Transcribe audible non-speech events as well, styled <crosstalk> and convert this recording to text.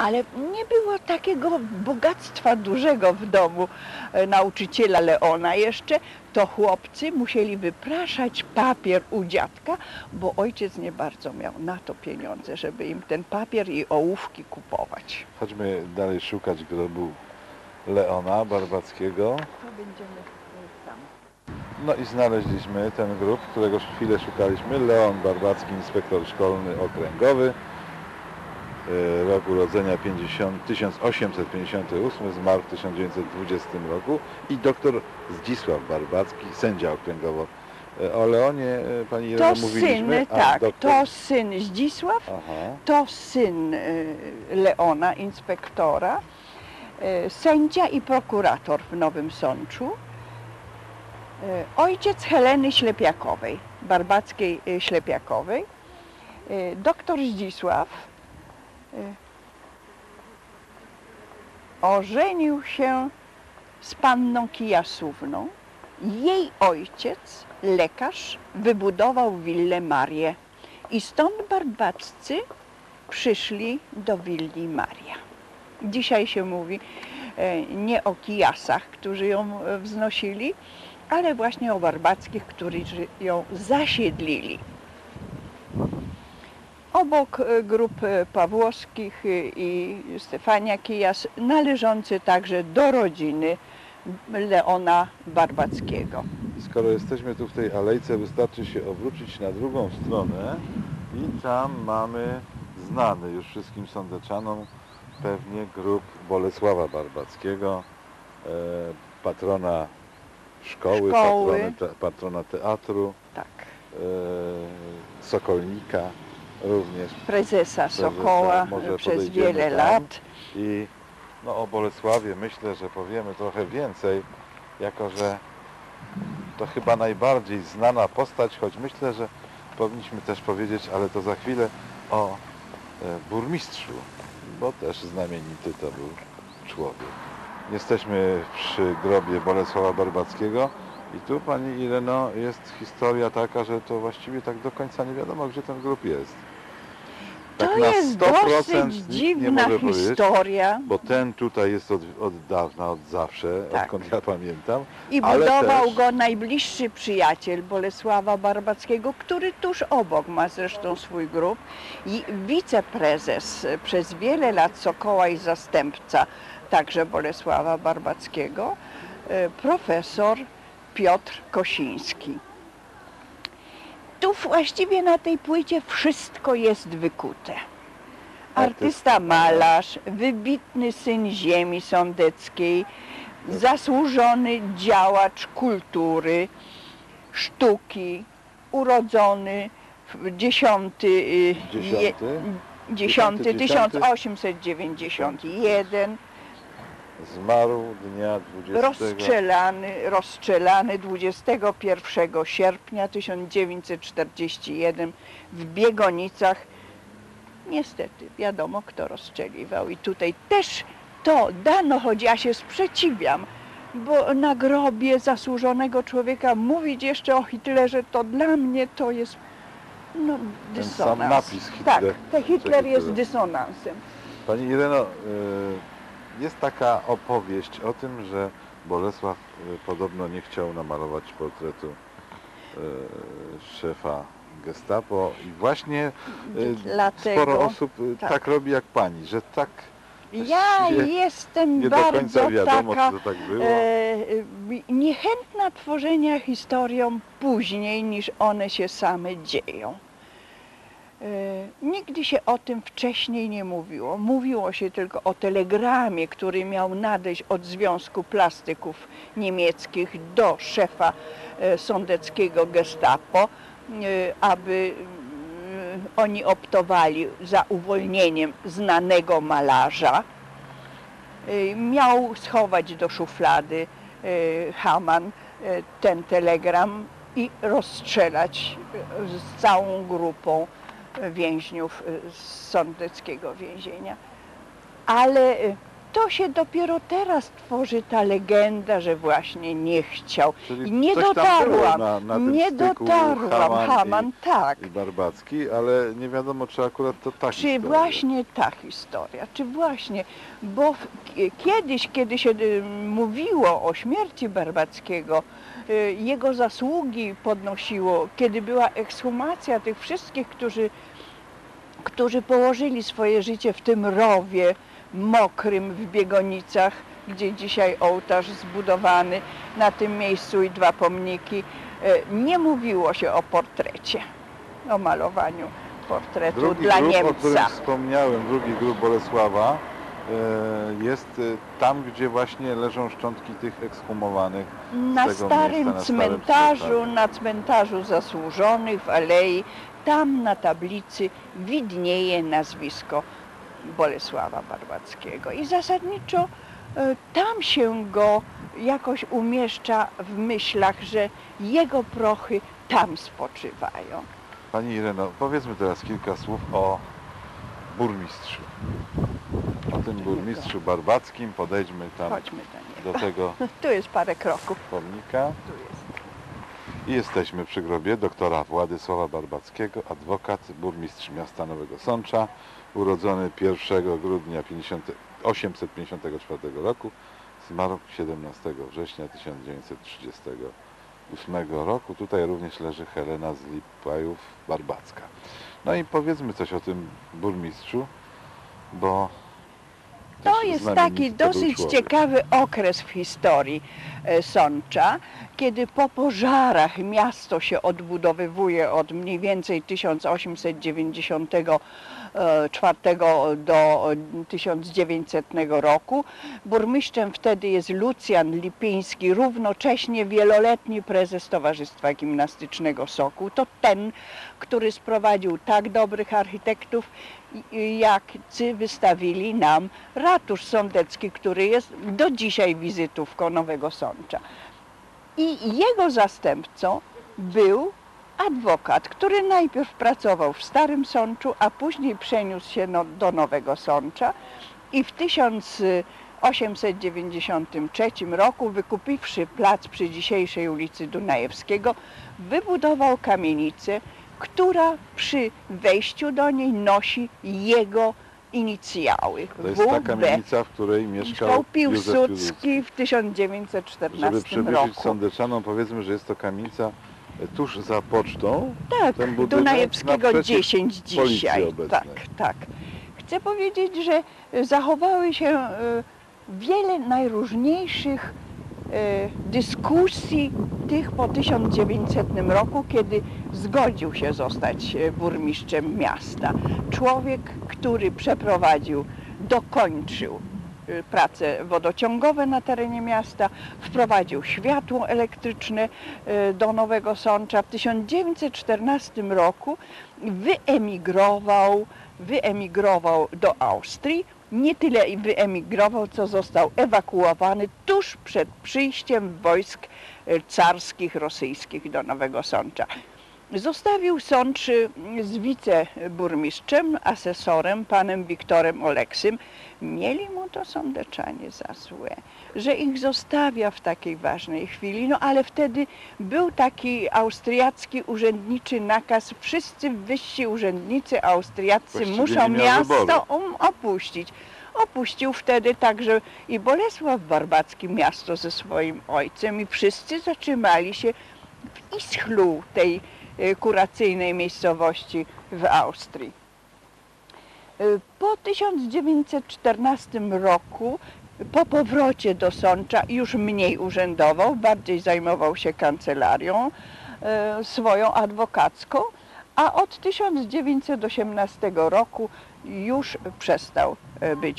ale nie było takiego bogactwa dużego w domu e, nauczyciela Leona jeszcze, to chłopcy musieli wypraszać papier u dziadka, bo ojciec nie bardzo miał na to pieniądze, żeby im ten papier i ołówki kupować. Chodźmy dalej szukać grobu Leona Barbackiego. To będziemy tam. No i znaleźliśmy ten grób, którego chwilę szukaliśmy. Leon Barbacki, inspektor szkolny okręgowy. E, Rok urodzenia 50, 1858, zmarł w 1920 roku. I doktor Zdzisław Barbacki, sędzia okręgowo. E, O Leonie e, pani Irena To mówiliśmy. syn, tak, doktor... to syn Zdzisław, Aha. to syn y, Leona, inspektora, y, sędzia i prokurator w Nowym Sączu, y, ojciec Heleny Ślepiakowej, Barbackiej y, Ślepiakowej, y, doktor Zdzisław y, ożenił się z panną Kijasówną. Jej ojciec, lekarz, wybudował willę Marię i stąd barbaccy przyszli do willi Maria. Dzisiaj się mówi e, nie o kijasach, którzy ją e, wznosili, ale właśnie o barbackich, którzy ją zasiedlili. Obok e, grup Pawłowskich e, i Stefania Kijas, należący także do rodziny Leona Barbackiego. Skoro jesteśmy tu w tej alejce, wystarczy się obrócić na drugą stronę i tam mamy znany już wszystkim sądeczanom pewnie grób Bolesława Barbackiego, e, patrona szkoły, Szkoły. Patrony, te, patrona teatru, Tak. Sokolnika również. Prezesa Sokoła może przez wiele lat. I no, o Bolesławie myślę, że powiemy trochę więcej, jako że to chyba najbardziej znana postać, choć myślę, że powinniśmy też powiedzieć, ale to za chwilę, o e, burmistrzu, bo też znamienity to był człowiek. Jesteśmy przy grobie Bolesława Barbackiego i tu Pani Ireno jest historia taka, że to właściwie tak do końca nie wiadomo, gdzie ten grób jest. Tak To na jest 100% dosyć dziwna powiedzieć. historia. Bo ten tutaj jest od, od dawna, od zawsze, Tak. odkąd ja pamiętam. I budował też- go najbliższy przyjaciel Bolesława Barbackiego, który tuż obok ma zresztą swój grób. I wiceprezes przez wiele lat Sokoła i zastępca także Bolesława Barbackiego, e, profesor Piotr Kosiński. Tu właściwie na tej płycie wszystko jest wykute. Artysta Artysta, malarz, wybitny syn ziemi sądeckiej, zasłużony działacz kultury, sztuki, urodzony w 10, y, Dziesiąty? 10 Dziesiąty, 1891, Zmarł dnia 20. rozstrzelany, rozstrzelany 21 sierpnia 1941 w Biegonicach. Niestety, wiadomo kto rozstrzeliwał i tutaj też to dano, choć ja się sprzeciwiam, bo na grobie zasłużonego człowieka mówić jeszcze o Hitlerze, to dla mnie to jest no, sam dysonans. napis Hitler, tak, ten Hitler Hitler. jest dysonansem. Pani Ireno, y, jest taka opowieść o tym, że Bolesław y, podobno nie chciał namalować portretu y, szefa gestapo i właśnie y, Dlatego, sporo osób tak. tak robi jak pani, że tak Ja jestem nie do bardzo końca wiadomo, taka tak e, e, niechętna tworzenia historiom później niż one się same dzieją. E, nigdy się o tym wcześniej nie mówiło. Mówiło się tylko o telegramie, który miał nadejść od Związku Plastyków Niemieckich do szefa e, sądeckiego gestapo, e, aby mm, oni optowali za uwolnieniem znanego malarza. Miał schować do szuflady Haman ten telegram i rozstrzelać z całą grupą więźniów y, z sądeckiego więzienia. Ale y, to się dopiero teraz tworzy ta legenda, że właśnie nie chciał. Czyli I nie dotarłam, na, na nie dotarłam, Haman, Haman, tak. i, i Barbacki, ale nie wiadomo, czy akurat to tak. Czy właśnie ta historia, czy właśnie, bo kiedyś, kiedy się y, mówiło o śmierci Barbackiego, jego zasługi podnosiło, kiedy była ekshumacja tych wszystkich, którzy, którzy położyli swoje życie w tym rowie mokrym w Biegonicach, gdzie dzisiaj ołtarz zbudowany na tym miejscu i dwa pomniki, y, nie mówiło się o portrecie, o malowaniu portretu Drugi dla grób, Niemca. o którym wspomniałem, drugi grób Bolesława, jest e, tam, gdzie właśnie leżą szczątki tych ekshumowanych. Na starym miejsca, na starym cmentarzu, cmentarzu. na cmentarzu zasłużonych w alei, tam na tablicy widnieje nazwisko Bolesława Barbackiego. I zasadniczo e, tam się go jakoś umieszcza w myślach, że jego prochy tam spoczywają. Pani Ireno, powiedzmy teraz kilka słów o burmistrzu. O tym burmistrzu barbackim, podejdźmy tam Chodźmy do do tego <laughs> Tu jest parę kroków. pomnika. Tu jest. I jesteśmy przy grobie doktora Władysława Barbackiego, adwokat, burmistrz miasta Nowego Sącza, urodzony 1 grudnia 50, 854 roku, zmarł 17 września 1938 roku. Tutaj również leży Helena z Lipajów Barbacka. No i powiedzmy coś o tym burmistrzu, bo To też jest taki dosyć ciekawy okres w historii e, Sącza, kiedy po pożarach miasto się odbudowywuje od mniej więcej 1894 do 1900 roku. Burmistrzem wtedy jest Lucjan Lipiński, równocześnie wieloletni prezes Towarzystwa Gimnastycznego Sokół. To ten, który sprowadził tak dobrych architektów, jak ci wystawili nam ratusz sądecki, który jest do dzisiaj wizytówką Nowego Sącza. I jego zastępcą był adwokat, który najpierw pracował w Starym Sączu, a później przeniósł się no, do Nowego Sącza i w 1893 roku, wykupiwszy plac przy dzisiejszej ulicy Dunajewskiego, wybudował kamienicę, która przy wejściu do niej nosi jego inicjały. To jest ta WB. kamienica, w której mieszkał Mieszkał Piłsudski. Piłsudski w 1914 Żeby przybliżyć roku. sądeczanom, powiedzmy, że jest to kamienica tuż za pocztą. Tak, Dunajewskiego naprzeciw 10 policji dzisiaj. Tak, tak. Chcę powiedzieć, że zachowały się e, wiele najróżniejszych dyskusji tych po 1900 roku, kiedy zgodził się zostać e, burmistrzem miasta. Człowiek, który przeprowadził, dokończył e, prace wodociągowe na terenie miasta, wprowadził światło elektryczne do Nowego Sącza. W 1914 roku wyemigrował, wyemigrował do Austrii. Nie tyle wyemigrował, co został ewakuowany tuż przed przyjściem wojsk e, carskich, rosyjskich do Nowego Sącza. Zostawił y, z wiceburmistrzem, asesorem, panem Wiktorem Oleksym. Mieli mu to sądeczanie za złe, że ich zostawia w takiej ważnej chwili. No ale wtedy był taki austriacki urzędniczy nakaz, wszyscy wyżsi urzędnicy austriaccy Właściwie muszą miał wyboru. miasto um, opuścić. Opuścił wtedy także i Bolesław Barbacki miasto ze swoim ojcem i wszyscy zatrzymali się w Ischlu, tej kuracyjnej miejscowości w Austrii. E, Po 1914 roku, po powrocie do Sącza, już mniej urzędował, bardziej zajmował się kancelarią e, swoją adwokacką, a od 1918 roku już przestał być